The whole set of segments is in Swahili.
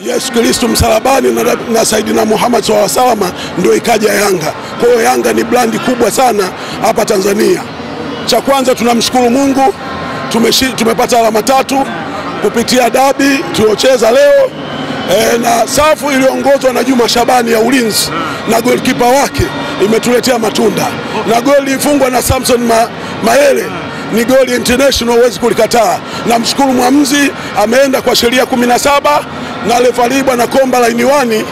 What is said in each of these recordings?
Yesu Kristo msalabani na, na Saidina Muhammad SAW salama ndio ikaja Yanga. Kwa hiyo Yanga ni brandi kubwa sana hapa Tanzania. Cha kwanza tunamshukuru Mungu tumeshi, tumepata alama tatu kupitia dabi tuliocheza leo e, na safu iliyoongozwa na Juma Shabani ya ulinzi na golkipa wake imetuletea matunda na goli ifungwa na Samson Ma, Maele ni goli international, huwezi kulikataa. Namshukuru mwamuzi ameenda kwa sheria kumi na saba na refari bwana Komba laini wani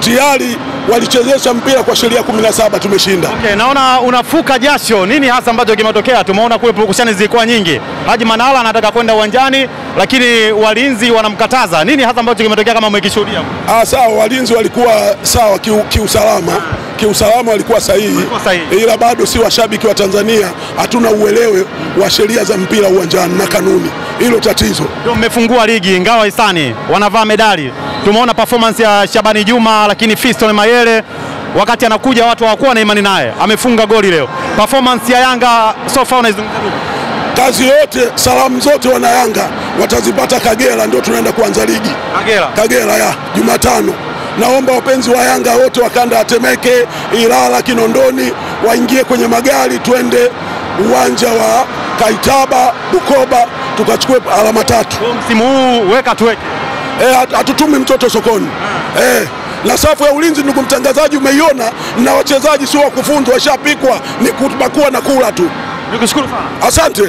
tayari walichezesha mpira kwa sheria kumi na saba tumeshinda. Okay, naona unafuka jasho. Nini hasa ambacho kimetokea? Tumeona kule purukushani zilikuwa nyingi. Haji Manala anataka kwenda uwanjani, lakini walinzi wanamkataza. Nini hasa ambacho kimetokea kama umekishuhudia? Ah, sawa, walinzi walikuwa sawa kiusalama ki kiusalama walikuwa sahihi, Walikuwa sahihi. ila bado si washabiki wa Tanzania hatuna uelewe wa sheria za mpira uwanjani na kanuni, hilo tatizo. Ndio mmefungua ligi ingawa hisani wanavaa medali. Tumeona performance ya Shabani Juma, lakini Fiston Mayele wakati anakuja watu hawakuwa na imani naye, amefunga goli leo. Performance ya Yanga so far unaizungumzia? Kazi yote salamu zote wana Yanga watazipata Kagera, ndio tunaenda kuanza ligi Kagera. Kagera ya Jumatano. Naomba wapenzi wa Yanga wote wakanda atemeke ya Temeke, Ilala, Kinondoni waingie kwenye magari twende uwanja wa Kaitaba, Bukoba tukachukue alama tatu. Msimu huu weka tuweke. Eh, e, hatutumi mtoto sokoni eh, na safu ya ulinzi, ndugu mtangazaji, umeiona na wachezaji sio wa kufunzwa, washapikwa, ni kubakua na kula tu. Nikushukuru sana. Asante.